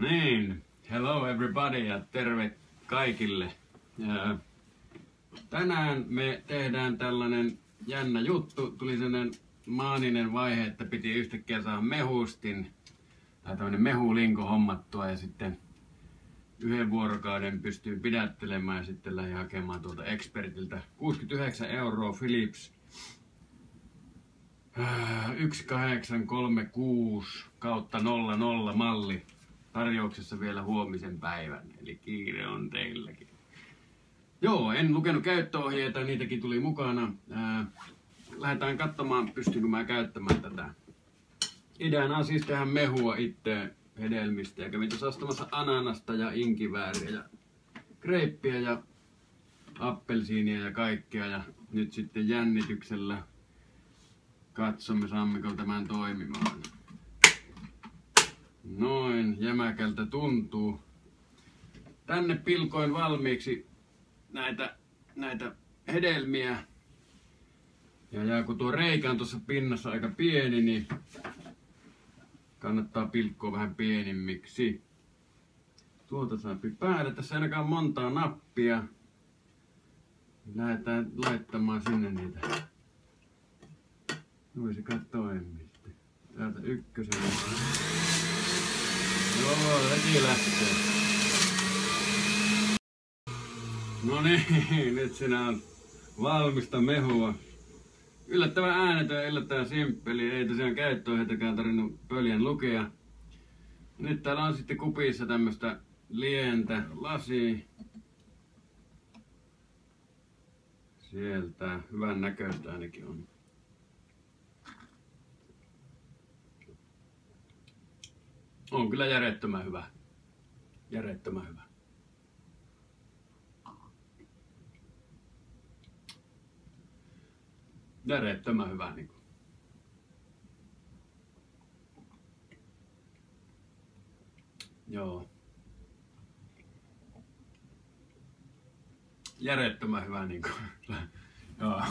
Niin, hello everybody ja terve kaikille. Ja tänään me tehdään tällainen jännä juttu. Tuli sellainen maaninen vaihe, että piti yhtäkkiä saada mehustin tai tämmöinen mehulinko hommattua ja sitten yhden vuorokauden pystyy pidättelemään ja sitten lähdin hakemaan tuolta Expertiltä 69 euroa Philips 1836 kautta 00 malli tarjouksessa vielä huomisen päivän, eli kiire on teilläkin. Joo, en lukenut käyttöohjeita, niitäkin tuli mukana. Ää, lähdetään katsomaan, pystynkö mä käyttämään tätä. Ideana on siis tehdä mehua itse hedelmistä. Ja kävin tuossa ostamassa ananasta ja inkivääriä ja kreippiä ja appelsiinia ja kaikkea. Ja nyt sitten jännityksellä katsomme saammeko tämän toimimaan. Jämäkältä tuntuu. Tänne pilkoin valmiiksi näitä, näitä hedelmiä. Ja, ja kun tuo reikä on tuossa pinnassa aika pieni, niin kannattaa pilkkoa vähän pienimmiksi. Tuota saapi päälle. Tässä ainakaan montaa nappia. Lähdetään laittamaan sinne niitä. Voisi katsoa sitten. Täältä ykkösen. Joo, heti lähtee. No niin, nyt sinä on valmista mehua. Yllättävän äänetön ja yllättävän simppeli. Ei tosiaan käyttöohjeitakaan tarvinnut pöljän lukea. Nyt täällä on sitten kupissa tämmöstä lientä lasi. Sieltä hyvän näköistä ainakin on. On kyllä järjettömän hyvä. Järjettömän hyvä. Järjettömän hyvä niin kuin. Joo. Järjettömän hyvä niin kuin. Joo.